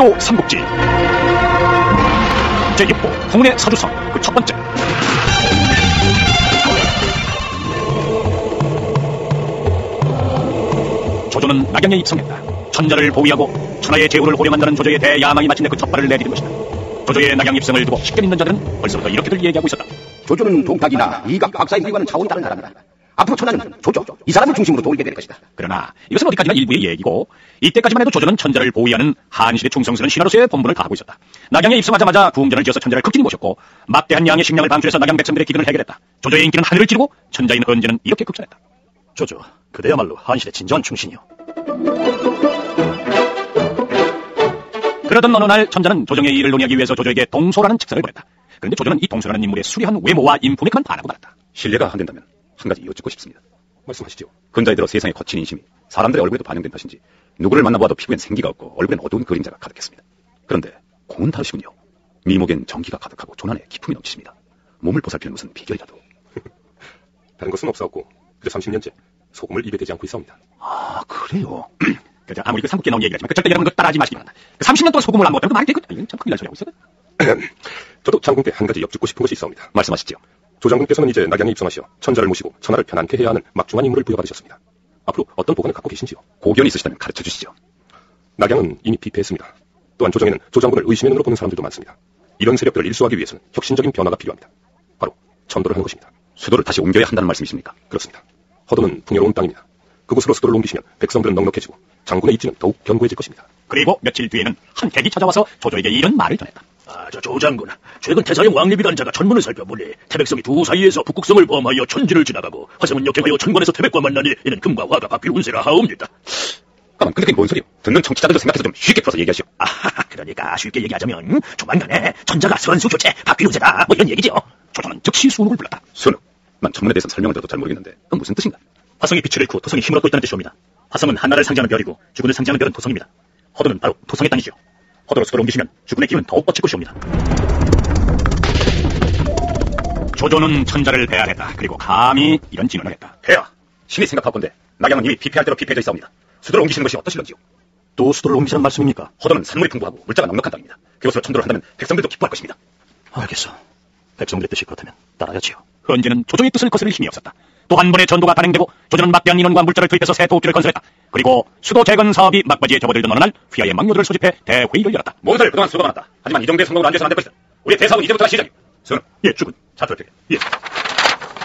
라디오 삼국지. 제6부 홍은의 사주성. 그 첫 번째. 조조는 낙양에 입성했다. 천자를 보위하고 천하의 제후를 호령한다는 조조의 대야망이 마침내 그 첫발을 내디딘 것이다. 조조의 낙양 입성을 두고 쉽게 믿는 자들은 벌써부터 이렇게들 얘기하고 있었다. 조조는 동탁이나 이각 박사의 일과는 차원이 다른 사람이다. 앞으로 천하는 조조, 이 사람을 중심으로 돌게 될 것이다. 그러나 이것은 어디까지나 일부의 얘기고 이때까지만 해도 조조는 천자를 보위하는 한실의 충성스러운 신하로서의 본분을 다하고 있었다. 낙양에 입성하자마자 부흥전을 지어서 천자를 극진히 모셨고 막대한 양의 식량을 방출해서 낙양 백성들의 기근을 해결했다. 조조의 인기는 하늘을 찌르고 천자인 헌제는 이렇게 극찬했다. 조조, 그대야말로 한실의 진정한 충신이요. 그러던 어느 날 천자는 조정의 일을 논의하기 위해서 조조에게 동소라는 책사를 보냈다. 그런데 조조는 이 동소라는 인물의 수려한 외모와 인품에 그만 반하고 말았다. 신뢰가 안 된다면 한 가지 여쭙고 싶습니다. 말씀하시죠. 근자에 들어 세상의 거친 인심이 사람들의 얼굴에도 반영된 탓인지 누구를 만나보아도 피부엔 생기가 없고 얼굴엔 어두운 그림자가 가득했습니다. 그런데 공은 다르시군요. 미목엔 정기가 가득하고 존안에 기품이 넘치십니다. 몸을 보살피는 무슨 비결이라도. 다른 것은 없사옵고 그저 30년째 소금을 입에 대지 않고 있사옵니다. 아, 그래요? 그저 아무리 그 삼국기에 나온 얘기라지만 그 절대 이런 거 따라하지 마시기 바란다. 그 30년 동안 소금을 안 먹었다는 그 말이 되거든. 이건 참 큰일 날 소리 하고 있어. 저도 장군께 한 가지 여쭙고 싶은 것이 있사옵니다. 말씀하시죠. 조장군께서는 이제 낙양에 입성하시어 천자를 모시고 천하를 편안케 해야 하는 막중한 임무를 부여받으셨습니다. 앞으로 어떤 보관을 갖고 계신지요? 고견이 있으시다면 가르쳐 주시죠. 낙양은 이미 피폐했습니다. 또한 조정에는 조장군을 의심의 눈으로 보는 사람들도 많습니다. 이런 세력들을 일수하기 위해서는 혁신적인 변화가 필요합니다. 바로 천도를 하는 것입니다. 수도를 다시 옮겨야 한다는 말씀이십니까? 그렇습니다. 허도는 풍요로운 땅입니다. 그곳으로 수도를 옮기시면 백성들은 넉넉해지고 장군의 입지는 더욱 견고해질 것입니다. 그리고 며칠 뒤에는 한 핵이 찾아와서 조조에게 이런 말을 전했다. 아, 저 조장군. 최근 태사영 왕립이라는 자가 전문을 살펴보니 태백성이 두 사이에서 북극성을 범하여 천지를 지나가고 화성은 역행하여 천관에서 태백과 만나니 이는 금과 화가 바뀔 운세라 하옵니다. 가만, 근데 그게 뭔 소리요? 듣는 청취자들도 생각해서 좀 쉽게 풀어서 얘기하시오. 아, 그러니까 쉽게 얘기하자면 조만간에 천자가 선수 교체 바뀔 운세다 뭐 이런 얘기죠. 조조는 즉시 수능을 불렀다. 순욱, 난 천문에 대해서 설명을 들어도 잘 모르겠는데 그건 무슨 뜻인가? 화성이 빛을 잃고 토성이 힘을 얻고 있다는 뜻이옵니다. 화성은 한나라를 상징하는 별이고 주군을 상징하는 별은 토성입니다. 허도는 바로 토성의 땅이죠. 허도로 수도를 옮기시면 주군의 기운은 더욱 뻗칠 것이옵니다. 조조는 천자를 배알했다. 그리고 감히 이런 진언을 했다. 폐하, 신이 생각하건대 낙양은 이미 피폐할 대로 피폐해져 있사옵니다. 수도를 옮기시는 것이 어떠실런지요? 또 수도를 옮기시는 말씀입니까? 허도는 산물이 풍부하고 물자가 넉넉한 땅입니다. 그것으로 천도를 한다면 백성들도 기뻐할 것입니다. 알겠어. 백성들의 뜻이 그렇다면 따라야지요. 헌제는 조조의 뜻을 거스를 힘이 없었다. 또 한 번의 전도가 단행되고 조조는 막대한 인원과 물자를 투입해서 새 도읍지를 건설했다. 그리고 수도 재건 사업이 막바지에 접어들던 어느 날 휘하의 막료들을 소집해 대회의를 열었다. 모두들 그동안 수고가 많았다. 하지만 이 정도의 성공을 안 돼서는 안 될 것이다. 우리의 대사업은 이제부터가 시작이오. 순욱, 예, 주군. 자투를. 예.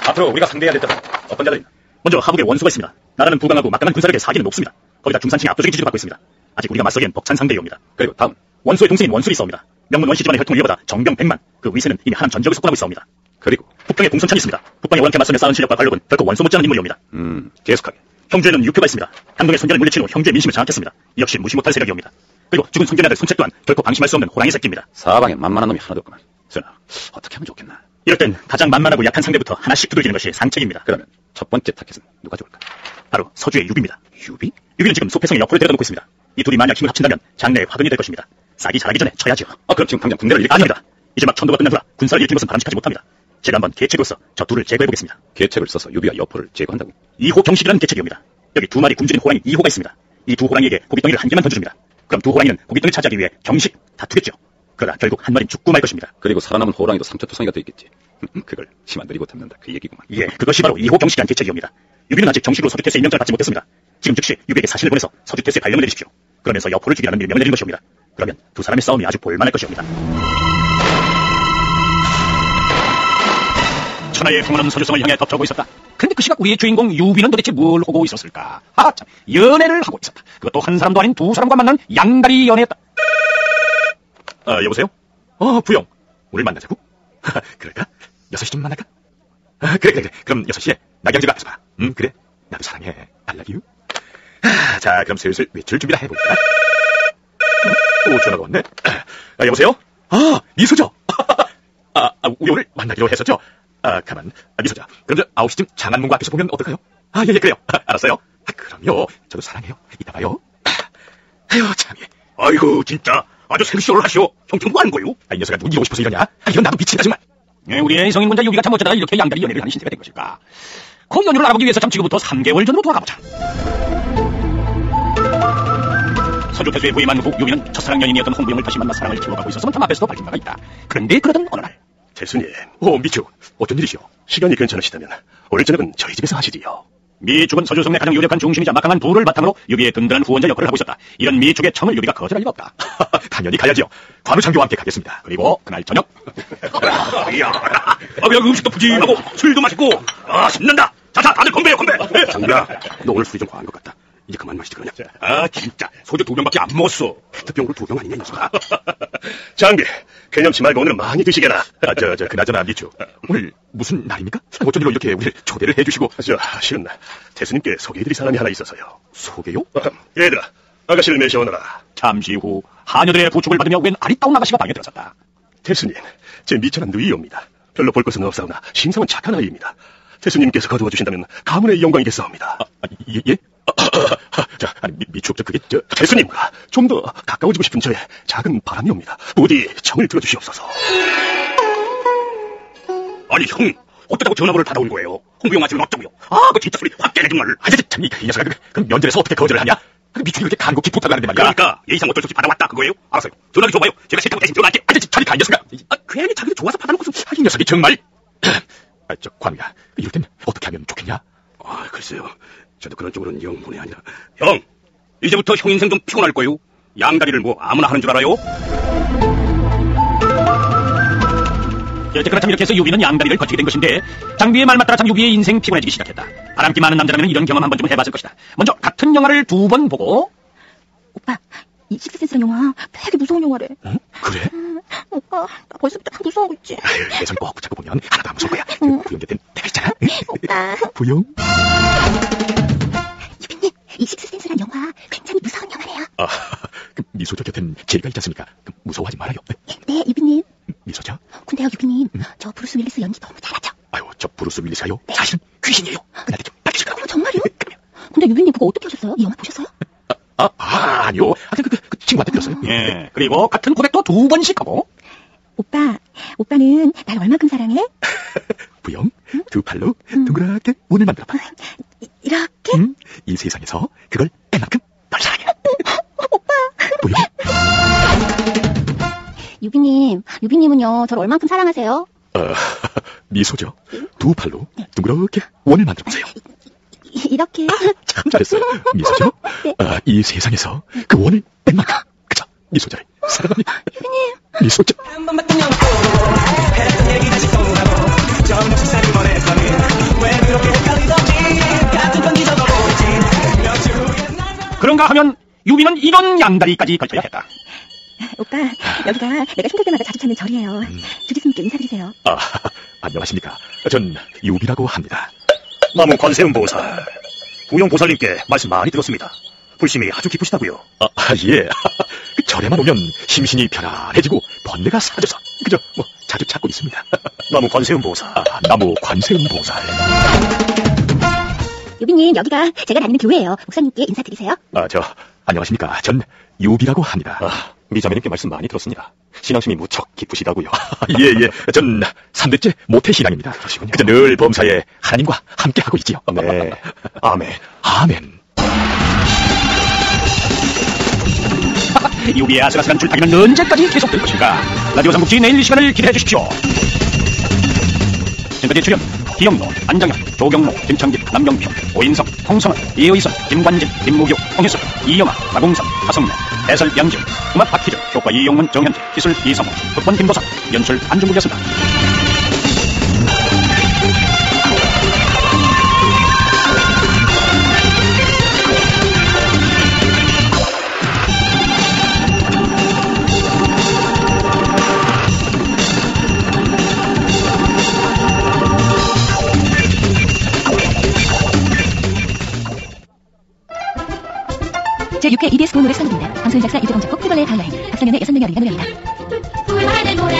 앞으로 우리가 상대해야 될 것은 어떤 자들입니다. 먼저 하북에 원수가 있습니다. 나라는 부강하고 막강한 군사력의 사기는 높습니다. 거기다 중산층이 압도적인 지지를 받고 있습니다. 아직 우리가 맞서기엔 벅찬 상대이옵니다. 그리고 다음, 원수의 동생인 원술이 있사옵니다. 명문 원시 집안의 혈통을 이어받아 정병 100만, 그 위세는 이미 하남 전적을 속건하고 있사옵니다. 그리고, 북방에 공손찬이 있습니다. 북방에 원케 맞서며 쌓은 실력과 관력은 결코 원수 못지않은 인물이옵니다. 음, 계속하게. 형주에는 유표가 있습니다. 강동의 손견을 물리치고 형주의 민심을 장악했습니다. 이 역시 무시 못할 세력이옵니다. 그리고 죽은 손견 아들 손책 또한 결코 방심할 수 없는 호랑이 새끼입니다. 사방에 만만한 놈이 하나도 없구만. 순욱, 어떻게 하면 좋겠나? 이럴 땐 가장 만만하고 약한 상대부터 하나씩 두들기는 것이 상책입니다. 그러면 첫 번째 타겟은 누가 좋을까? 바로 서주의 유비입니다. 유비? 유비는 지금 소패성에 여포를 데려다 놓고 있습니다. 이 둘이 만약 힘을 합친다면 장래의 화근이 될 것입니다. 싹이 자라기 전에 쳐야죠. 아, 그럼 지금 당장 군대를 일으켜 아닙니다. 이제 막 천도가 끝난 후라 군사를 일으킨 것은 바람직하지 못합니다. 제가 한번 계책으로서 저 둘을 제거해보겠습니다. 계책을 써서 유비와 여포를 제거한다고. 이호경식이라는 계책이옵니다. 여기 두 마리 굶주린 호랑이 이호가 있습니다. 이 두 호랑이에게 고깃덩이를 한 개만 던져줍니다. 그럼 두 호랑이는 고깃덩이를 차지하기 위해 경식, 다투겠죠. 그러다 결국 한 마리는 죽고 말 것입니다. 그리고 살아남은 호랑이도 상처투성이가 돼 있겠지. 그걸 숨어서 노리고 탐난다. 그 얘기구만. 예, 그것이 바로 이호경식이란 계책이옵니다. 유비는 아직 정식으로 서주태수의 임명장을 받지 못했습니다. 지금 즉시 유비에게 사신을 보내서 서주태수의 발령을 내리십시오. 그러면서 여포를 죽이라는 명령을 내린 것이옵니다. 그러면 두 사람의 싸움이 아주 볼만할 것이옵니다. 천하의 풍운은 서주성을 향해 덮쳐오고 있었다. 근데 그 시각 우리의 주인공 유비는 도대체 뭘 하고 있었을까? 아, 참, 연애를 하고 있었다. 그것도 한 사람도 아닌 두 사람과 만난 양다리 연애였다. 아, 여보세요? 어, 부영. 우리 만나자고? 그럴까? 6시쯤 만날까? 아, 그래, 그래, 그래. 그럼 6시에 낙양집 앞에서 봐. 응, 그래. 나도 사랑해. You. 아, 자, 그럼 슬슬 외출 준비를 해볼까? 또 전화가 왔네. 아, 여보세요? 아, 미소죠? 아, 아, 우리 오늘 만나기로 했었죠? 아, 가만. 아, 미소자. 그럼 저 9시쯤 장안문고 앞에서 보면 어떨까요? 아, 예, 예, 그래요. 아, 알았어요. 아, 그럼요. 저도 사랑해요. 이따 봐요. 아유, 참이. 아이고, 진짜. 아주 생쇼를 하시오. 형좀 뭐 하는 거요? 아, 이 녀석아 누구 이고 싶어서 이러냐? 아, 이건 나도 미친다, 정말. 예, 우리 의 성인군자 유비가 참 어쩌다가 이렇게 양다리 연애를 하는 신세가 된 것일까? 그 연유를 알아보기 위해서 참 지금부터 3개월 전으로 돌아가보자. 서주 태수에 부임한 후 유비는 첫사랑 연인이었던 홍부영을 다시 만나 사랑을 키워가고 있었음은 앞에서도 밝힌 바가 있다. 그런데 그러던 어느 날 태수님, 오, 미축. 어쩐 일이시오? 시간이 괜찮으시다면 오늘 저녁은 저희 집에서 하시지요. 미축은 서주 성내 가장 유력한 중심이자 막강한 부를 바탕으로 유비의 든든한 후원자 역할을 하고 있었다. 이런 미축의 청을 유비가 거절할 리가 없다. 당연히 가야지요. 관우 장비와 함께 가겠습니다. 그리고 그날 저녁 이야, 아, 그냥 음식도 푸짐하고 술도 맛있고, 아, 신난다. 자자, 다들 건배요, 건배. 장비야, 너 오늘 술이 좀 과한 것 같다. 이제 그만 마시지 그러냐? 아, 진짜 소주 두 병밖에 안 먹었어. 특병으로 두 병 아니냐, 이 녀석아. 장비, 개념치 말고 오늘은 많이 드시게나. 아, 저, 저, 그나저나 미추. 오늘 무슨 날입니까? 어쩐 일로 이렇게 우리를 초대를 해주시고 저, 실은 태수님께 소개해드릴 사람이 하나 있어서요. 소개요? 얘들아, 아가씨를 메셔오너라. 잠시 후 하녀들의 부축을 받으며 웬 아리따운 아가씨가 방에 들어섰다. 태수님, 제 미천한 누이옵니다. 별로 볼 것은 없사오나 심성은 착한 아이입니다. 태수님께서 거두어 주신다면 가문의 영광이겠사옵니다. 아, 예? 예? 자, 아니, 미, 미추, 저, 그게, 저, 태수님과 좀 더 가까워지고 싶은 저의 작은 바람이 옵니다. 부디 청을 들어주시옵소서. 아니, 형, 어쩌다고 전화번호를 받아온 거예요? 홍구영 아줌은 어쩌고요? 아, 그 진짜 소리 확 깨네, 정말. 아, 저, 참, 이, 이 녀석아, 그, 그 면전에서 어떻게 거절을 하냐? 그 미추이 이렇게 간곡히 부탁하는데 말이야. 그러니까, 예의상 어쩔 수 없이 받아왔다, 그거예요? 알았어요. 전화기 줘봐요. 제가 싫다고 대신 전화할게. 아, 저, 저리 가, 이 녀석아. 아, 괜히 자기도 좋아서 받아놓고서, 아, 이 녀석이 정말. 아, 저, 관우야, 이럴 땐 어떻게 하면 좋겠냐? 아, 글쎄요. 저도 그런 쪽으로는 영 전문이 아니라. 형, 이제부터 형 인생 좀 피곤할 거요. 양다리를 뭐 아무나 하는 줄 알아요? 이렇게 그렇다면 이렇게 해서 유비는 양다리를 걸치게 된 것인데 장비의 말 마따나 참 유비의 인생 피곤해지기 시작했다. 바람기 많은 남자라면 이런 경험 한 번쯤은 해봤을 것이다. 먼저 같은 영화를 두 번 보고 오빠, 이 식스센스란 영화 되게 무서운 영화래. 응? 그래? 오빠, 나 벌써부터 다 무서워하고 있지. 아유, 내손 꼭 붙잡고 보면 하나도 안 무서울 거야. 응. 부영 곁엔 내가 있잖아. 오빠, 부영? 이 식스센스란 영화 굉장히 무서운 영화래요. 아, 그 미소저 곁엔 제가 있지 않습니까? 그 무서워하지 말아요. 네? 네, 유비님. 미소저? 근데요, 유비님, 저 브루스 윌리스 연기 너무 잘하죠? 아유, 저 브루스 윌리스가요? 사실은 귀신이에요. 그나한테 좀 맡기실 거라고. 어, 정말요? 근데 유빈님 그거 어떻게 하셨어요? 이 영화 보셨어요? 아, 아, 아니요. 아, 그, 그, 그 친구한테 들었어요. 예 그리고 같은 고백도 두 번씩 하고 오빠, 오빠는 날 얼만큼 사랑해? 부영, 두 팔로 동그랗게 원을 만들어봐. 이, 이렇게? 응? 이 세상에서 그걸 뺀만큼 널 사랑해. 오빠. 부영, 유빈님, 유빈님은요, 저를 얼만큼 사랑하세요? 어, 미소저. 두 팔로 동그랗게 원을 만들어보세요. 이- 이렇게? 참 잘했어요. 미소저. 네. 아, 이 세상에서 그 원을 뺀만큼 그저 미소저를 사랑합니다. 미소저. 그런가 하면 유비는 이런 양다리까지 걸쳐야 했다. 오빠, 여기가 내가 힘들 때마다 자주 찾는 절이에요. 주지스님께 인사드리세요. 아, 안녕하십니까. 전 유비라고 합니다. 남은 관세음 보살. 부영 보살님께 말씀 많이 들었습니다. 불심이 아주 깊으시다고요. 아, 아, 예. 그 절에만 오면 심신이 편안해지고 번뇌가 사라져서 그저 뭐 자주 찾고 있습니다. 남은 관세음 보살. 아, 나무 관세음 보살. 유빈님, 여기가 제가 다니는 교회예요. 목사님께 인사드리세요. 아, 저 안녕하십니까. 전 유비라고 합니다. 아, 미자매님께 말씀 많이 들었습니다. 신앙심이 무척 깊으시다고요. 예, 예. 전 3대째 모태신앙입니다. 그러시군요. 그저 늘 범사에 하나님과 함께 하고 있지요. 네. 아멘. 아멘. 유비의 아슬아슬한 줄타기는 언제까지 계속될 것인가? 라디오 삼국지 내일 이 시간을 기대해 주십시오. 지금까지 출연 기영로, 안정현, 조경로, 김창길, 남경표, 오인성, 홍성은, 이의선, 김관진, 김무교, 홍혜수, 이영아, 마공선, 하성래, 해설 양지우, 음악 박희정, 효과 이용문, 정현재, 기술 이성호, 극본 김도선, 연출 안중국이었습니다. 제6회 EBS 보노래 수상입니다. 방송 작사 이재동 작곡 피벌레의 가을여행 어린 야노래입니다. 불하는 노래